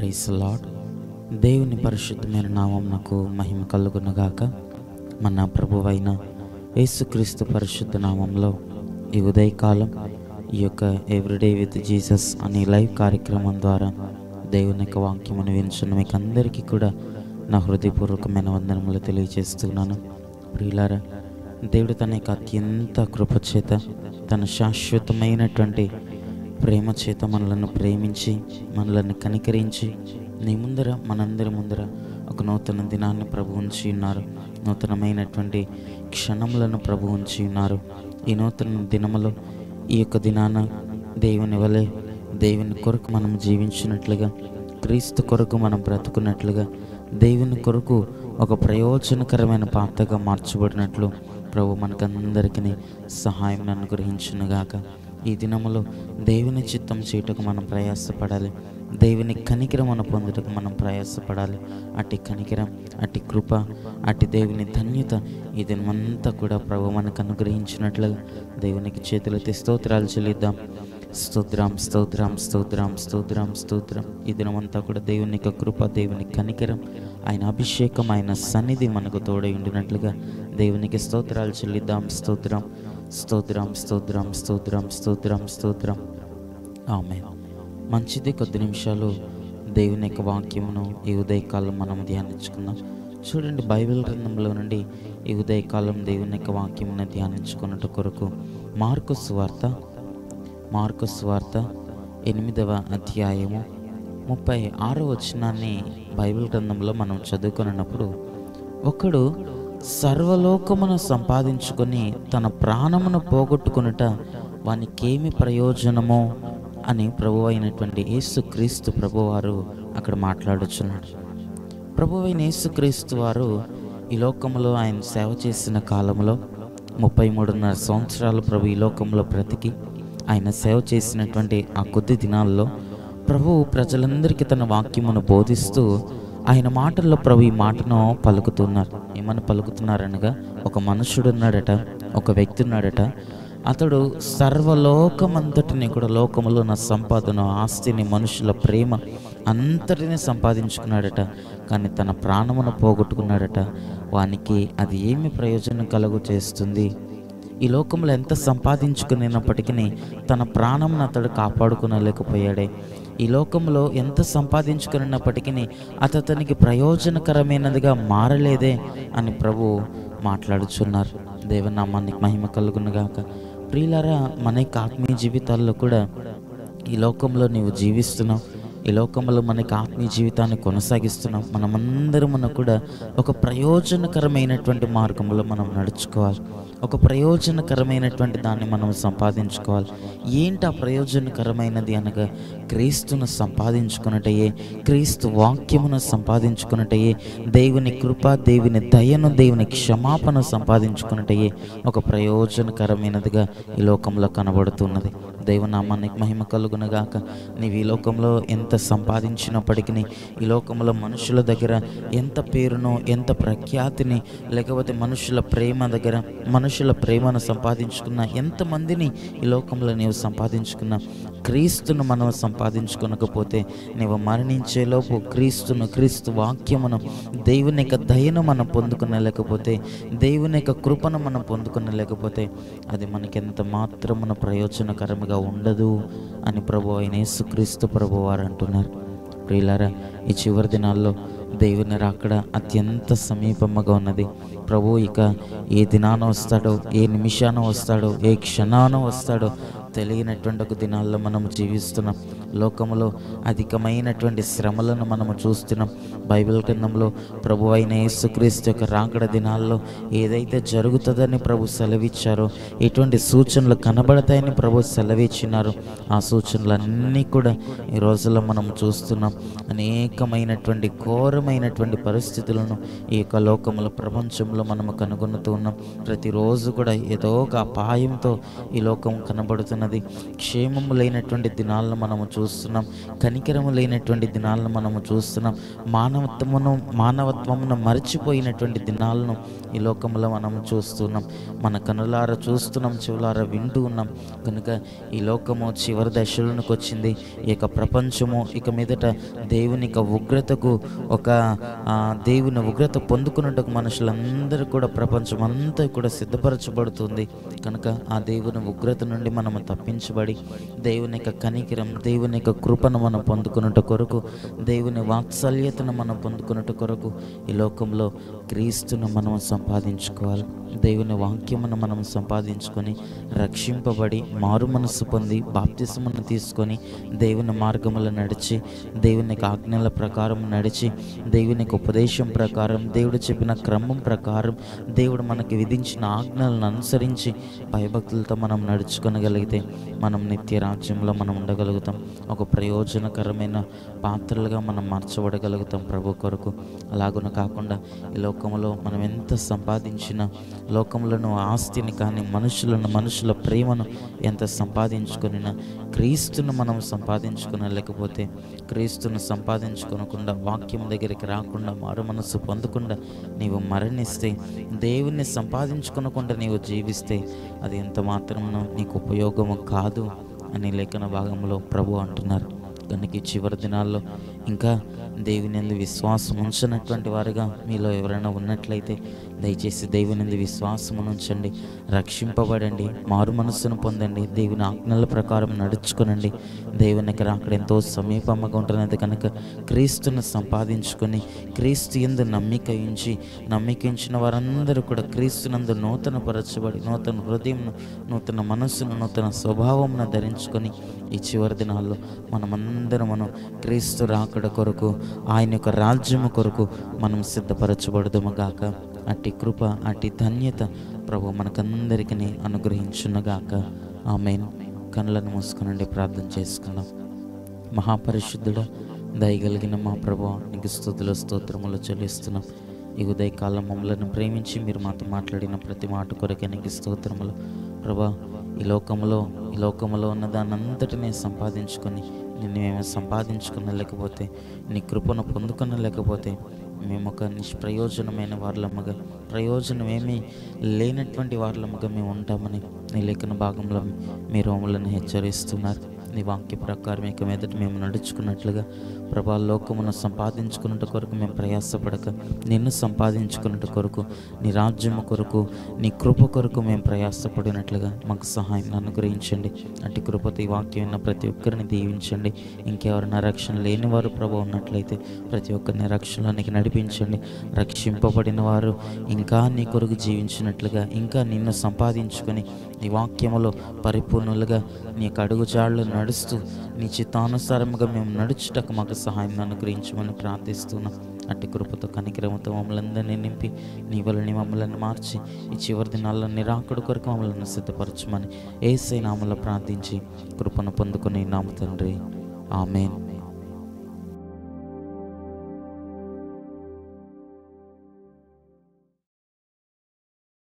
Price lord దేవుని పరిశుద్ధమైన నామమునకు మహిమ కలుగునగాక మన ప్రభువైన యేసుక్రీస్తు పరిశుద్ధ నామంలో ఈ ఉదయకాలం ఈ యొక్క ఎవ్రీడే విత్ జీసస్ అనే లైవ్ కార్యక్రమం ద్వారా దేవుని యొక్క వాక్యమును వింటున్న మీకు అందరికీ కూడా నా హృదయపూర్వకమైన వందనములు తెలియజేస్తున్నాను. ప్రియులారా దేవుడు తన యొక్క అత్యంత కృపచేత తన శాశ్వతమైనటువంటి ప్రేమ చేత మనలను ప్రేమించి మనలను కనికరించి నీ ముందర మనందరి ముందర ఒక నూతన దినాన్ని ప్రభు ఉంచి ఉన్నారు. నూతనమైనటువంటి క్షణములను ప్రభు ఉంచి ఉన్నారు. ఈ నూతన దినములో ఈ యొక్క దినాన దేవుని వలె దేవుని కొరకు మనం జీవించినట్లుగా క్రీస్తు కొరకు మనం బ్రతుకున్నట్లుగా దేవుని కొరకు ఒక ప్రయోజనకరమైన పాత్రగా మార్చబడినట్లు ప్రభు మనకందరికీ సహాయం అనుగ్రహించునుగాక. ఈ దినములో దేవుని చిత్తం చేయుటకు మనం ప్రయాసపడాలి. దేవుని కనికరమును పొందుటకు మనం ప్రయాసపడాలి. అట్టి కనికరం అట్టి కృప అట్టి దేవుని ధన్యత ఈ దినమంతా కూడా ప్రభు మనకు అనుగ్రహించినట్లుగా దేవునికి చేతులెత్తి స్తోత్రాలు చెల్లిద్దాం. స్తోత్రం స్తోత్రం స్తోత్రం స్తోత్రం స్తోత్రం. ఈ దినమంతా కూడా దేవుని యొక్క కృప దేవుని కనికరం ఆయన అభిషేకం ఆయన సన్నిధి మనకు తోడై ఉండినట్లుగా దేవునికి స్తోత్రాలు చెల్లిద్దాం. స్తోత్రం. స్తోత్రం స్తోత్రం స్తోత్రం స్తోత్రం స్తోత్రం. ఆమె మంచిది కొద్ది నిమిషాలు దేవుని యొక్క వాక్యమును ఈ ఉదయకాలం మనం ధ్యానించుకుందాం. చూడండి బైబిల్ గ్రంథంలో నుండి ఈ ఉదయకాలం దేవుని యొక్క వాక్యమును ధ్యానించుకున్నట్టు కొరకు మార్కు స్వార్త మార్కు స్వార్త ఎనిమిదవ అధ్యాయము ముప్పై ఆరో వచనాన్ని బైబిల్ గ్రంథంలో మనం చదువుకున్నప్పుడు ఒకడు సర్వలోకమును సంపాదించుకొని తన ప్రాణమును పోగొట్టుకునుట వానికేమి ప్రయోజనమో? అని ప్రభు అయినటువంటి యేసుక్రీస్తు ప్రభువారు అక్కడ మాట్లాడుచున్నాడు. ప్రభు అయిన యేసుక్రీస్తు వారు ఈ లోకంలో ఆయన సేవ చేసిన కాలంలో ముప్పై మూడున్నర సంవత్సరాలు ప్రభు ఈ లోకంలో బ్రతికి ఆయన సేవ చేసినటువంటి ఆ కొద్ది దినాల్లో ప్రభువు ప్రజలందరికీ తన వాక్యమును బోధిస్తూ ఆయన మాటల్లో ప్రభు ఈ మాటను పలుకుతున్నారు. ఏమని పలుకుతున్నారనగా ఒక మనుషుడు ఉన్నాడట ఒక వ్యక్తి ఉన్నాడట అతడు సర్వలోకమంతటిని కూడా లోకములో నా సంపాదన ఆస్తిని మనుషుల ప్రేమ అంతటిని సంపాదించుకున్నాడట. కానీ తన ప్రాణమును పోగొట్టుకున్నాడట. వానికి అది ఏమి ప్రయోజనం కలుగు చేస్తుంది? ఈ లోకంలో ఎంత సంపాదించుకునేటప్పటికీ తన ప్రాణంను అతడు కాపాడుకునలేకపోయాడే. ఈ లోకంలో ఎంత సంపాదించుకున్నప్పటికీ అతనికి ప్రయోజనకరమైనదిగా మారలేదే అని ప్రభు మాట్లాడుచున్నారు. దేవనామానికి మహిమ కలుగునుగాక ప్రియులరా మన యొక్క ఆత్మీయ జీవితాల్లో కూడా ఈ లోకంలో నీవు జీవిస్తున్నావు. ఈ లోకంలో మనకి ఆత్మీయ జీవితాన్ని కొనసాగిస్తున్నాం. మనమందరం కూడా ఒక ప్రయోజనకరమైనటువంటి మార్గంలో మనం నడుచుకోవాలి. ఒక ప్రయోజనకరమైనటువంటి దాన్ని మనం సంపాదించుకోవాలి. ఏంటి ఆ ప్రయోజనకరమైనది అనగా క్రీస్తును సంపాదించుకున్నటయే క్రీస్తు వాక్యమును సంపాదించుకున్నటయే దేవుని కృప దేవుని దయను దేవుని క్షమాపణ సంపాదించుకున్నటయే ఒక ప్రయోజనకరమైనదిగా ఈ లోకంలో కనబడుతున్నది. దేవునామానికి మహిమ కలుగునగాక. నీవు ఈ లోకంలో ఎంత సంపాదించినప్పటికీ ఈ లోకంలో మనుషుల దగ్గర ఎంత పేరును ఎంత ప్రఖ్యాతిని లేకపోతే మనుషుల ప్రేమ దగ్గర మనుషుల ప్రేమను సంపాదించుకున్న ఎంతమందిని ఈ లోకంలో నీవు సంపాదించుకున్న క్రీస్తును మనం సంపాదించుకోనకపోతే నీవు మరణించేలోపు క్రీస్తును క్రీస్తు వాక్యమును దేవుని యొక్క దయను మనం పొందుకునలేకపోతే దేవుని యొక్క కృపను మనం పొందుకునలేకపోతే అది మనకి ఎంత మాత్రమున ప్రయోజనకరంగా ఉండదు అని ప్రభు ఆయన యేసుక్రీస్తు ప్రభు వారు అంటున్నారు. ప్రియులారా ఈ చివరి దినాల్లో దేవుని రాకడ అత్యంత సమీపముగా ఉన్నది. ప్రభు ఇక ఏ దినాన వస్తాడో ఏ నిమిషాన వస్తాడో ఏ క్షణాన వస్తాడో తెలియనటువంటి ఒక దినాల్లో మనము జీవిస్తున్నాం. లోకములో అధికమైనటువంటి శ్రమలను మనము చూస్తున్నాం. బైబిల్ గ్రంథంలో ప్రభు అయిన యేసుక్రీస్తు యొక్క రాకడ దినాల్లో ఏదైతే జరుగుతుందని ప్రభు సెలవిచ్చారో ఎటువంటి సూచనలు కనబడతాయని ప్రభు సెలవిచ్చినారు ఆ సూచనలన్నీ కూడా ఈ రోజుల్లో మనం చూస్తున్నాం. అనేకమైనటువంటి ఘోరమైనటువంటి పరిస్థితులను ఈ యొక్క లోకముల ప్రపంచంలో మనము కనుగొనుతూ ఉన్నాం. ప్రతిరోజు కూడా ఏదో ఒక అపాయంతో ఈ లోకం కనబడుతుంది ఉన్నది. క్షేమము లేనటువంటి దినాలను మనము చూస్తున్నాం. కనికరము లేనటువంటి దినాలను మనము చూస్తున్నాం. మానవత్వమును మానవత్వమును మర్చిపోయినటువంటి దినాలను ఈ లోకంలో మనము చూస్తున్నాం. మన కనులార చూస్తున్నాం చెవులార వింటూ ఉన్నాం. కనుక ఈ లోకము చివరి దశలోనికి వచ్చింది. ఇక ప్రపంచము ఇక మీదట దేవుని యొక్క ఉగ్రతకు ఒక దేవుని ఉగ్రత పొందుకున్నట్టుకు మనుషులందరూ కూడా ప్రపంచం అంతా కూడా సిద్ధపరచబడుతుంది. కనుక ఆ దేవుని ఉగ్రత నుండి మనము తప్పించబడి దేవుని యొక్క కనికిరం దేవుని యొక్క కృపను మనం పొందుకున్నట్టు కొరకు దేవుని వాత్సల్యతను మనం పొందుకున్నట్టు కొరకు ఈ లోకంలో క్రీస్తును మనం సంపాదించుకోవాలి. దేవుని వాక్యమును మనం సంపాదించుకొని రక్షింపబడి మారు మనస్సు పొంది బాప్తిసమును తీసుకొని దేవుని మార్గములో నడిచి దేవుని యొక్క ఆజ్ఞల ప్రకారం నడిచి దేవుని యొక్క ఉపదేశం ప్రకారం దేవుడు చెప్పిన క్రమం ప్రకారం దేవుడు మనకి విధించిన ఆజ్ఞలను అనుసరించి భయభక్తులతో మనం నడుచుకొనగలిగితే మనం నిత్య రాజ్యంలో మనం ఉండగలుగుతాం. ఒక ప్రయోజనకరమైన పాత్రలుగా మనం మార్చబడగలుగుతాం ప్రభు కొరకు. అలాగున కాకుండా ఈ లోకంలో మనం ఎంత సంపాదించినా లోకంలోను ఆస్తిని కానీ మనుషులను మనుషుల ప్రేమను ఎంత సంపాదించుకునినా క్రీస్తును మనం సంపాదించుకున్న లేకపోతే క్రీస్తును సంపాదించుకోనకుండా వాక్యం దగ్గరికి రాకుండా మారు మనస్సు పొందకుండా నీవు మరణిస్తే దేవుణ్ణి సంపాదించుకోనకుండా నీవు జీవిస్తే అది ఎంత మాత్రమునో నీకు ఉపయోగం ఉపయోగము కాదు అని లేఖన భాగంలో ప్రభు అంటున్నారు. కనుక చివరి దినాల్లో ఇంకా దేవుని ఎందు విశ్వాసం ఉంచినటువంటి వారుగా మీలో ఎవరైనా ఉన్నట్లయితే దయచేసి దేవుని ఎందు ఉంచండి. రక్షింపబడండి. మారు మనస్సును పొందండి. దేవుని ఆజ్ఞల ప్రకారం నడుచుకునండి. దేవుని దగ్గర అక్కడ ఎంతో సమీపంగా ఉంటున్నది కనుక క్రీస్తును సంపాదించుకొని క్రీస్తు ఎందు నమ్మిక ఉంచి నమ్మిక ఉంచిన వారందరూ కూడా క్రీస్తునందు నూతన పరచబడి నూతన హృదయం నూతన మనస్సును నూతన స్వభావంను ధరించుకొని ఈ చివరి దినాల్లో మనమందరం మనం క్రీస్తు రాకడ కొరకు ఆయన యొక్క రాజ్యము కొరకు మనం సిద్ధపరచబడదుము గాక. అట్టి కృప అట్టి ధన్యత ప్రభు మనకందరికీ అనుగ్రహించున్నగాక ఆమె కళ్ళను మూసుకునండి ప్రార్థన చేసుకుందాం. మహాపరిశుద్ధుడ దయగలిగిన మా ప్రభు నీకు స్థుతుల స్తోత్రములు చెల్లిస్తున్నాం. ఈ ఉదయకాలం మమ్మలను ప్రేమించి మీరు మాతో మాట్లాడిన ప్రతి మాట కొరకే నీకు స్తోత్రములు. ప్రభా ఈ లోకంలో ఈ లోకంలో ఉన్న దాన్ని అంతటినీ సంపాదించుకొని నిన్ను మేము సంపాదించుకున్న లేకపోతే నీ కృపను పొందుకున్న లేకపోతే మేము ఒక నిష్ప్రయోజనమైన వార్లమ్మగా ప్రయోజనం ఏమీ లేనటువంటి వార్లమ్మగా మేము ఉంటామని నీ లేఖన భాగంలో మీరు మమ్మల్ని హెచ్చరిస్తున్నారు. నీ వాక్య ప్రకారం ఇక మీదట మేము నడుచుకున్నట్లుగా ప్రభా లోకమును సంపాదించుకున్నట్టు కొరకు మేము ప్రయాసపడక నిన్ను సంపాదించుకున్నట్టు కొరకు నీ రాజ్యము కొరకు నీ కృప కొరకు మేము ప్రయాసపడినట్లుగా మాకు సహాయం అనుగ్రహించండి. అటు కృపతో ఈ వాక్యం ఉన్న ప్రతి ఒక్కరిని దీవించండి. ఇంకెవరైనా రక్షణ లేని వారు ప్రభు ఉన్నట్లయితే ప్రతి ఒక్కరిని రక్షణలోనికి నడిపించండి. రక్షింపబడిన వారు ఇంకా నీ కొరకు జీవించినట్లుగా ఇంకా నిన్ను సంపాదించుకొని నీ వాక్యములో పరిపూర్ణులుగా నీ యొక్క అడుగుజాళ్ళు నడుస్తూ నీ చిత్తానుసారముగా మేము నడుచుటకు మాకు సహాయం అనుగ్రహించమని ప్రార్థిస్తున్నాం. అట్టి కృపతో కనికరమతో మమ్మల్ని నింపి నీ వలని మమ్మల్ని మార్చి ఈ చివరి దినాల్లో నిరాకుడు కొరకు మమ్మల్ని సిద్ధపరచమని ఏసై నామలో ప్రార్థించి కృపను పొందుకుని నామ తండ్రి. ఆమెన్.